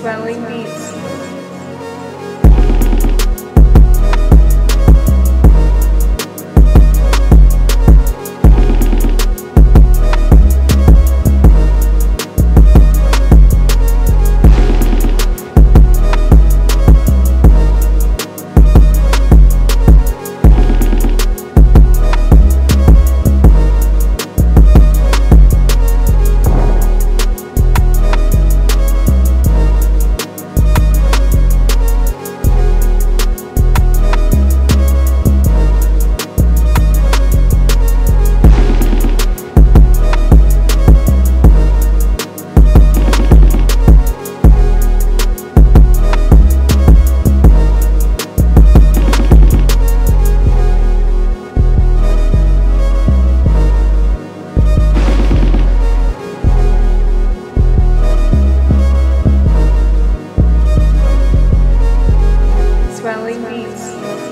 swelling beats. Jesus.